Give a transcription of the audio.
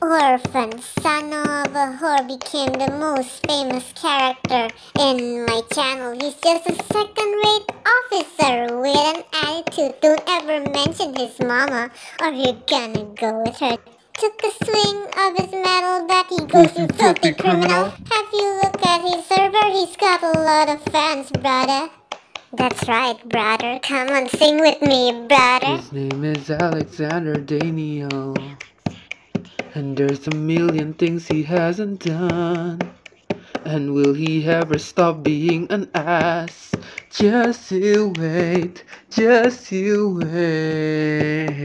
orphan son of a whore became the most famous character in my channel. He's just a second-rate officer with an attitude. Don't ever mention his mama or you're gonna go with her. Took a swing of his metal back, he goes you filthy criminal. Have you looked at his server? He's got a lot of fans, brother. That's right, brother. Come on, sing with me, brother. His name is Alexander Daniel. And there's a million things he hasn't done. And will he ever stop being an ass? Just you wait, just you wait.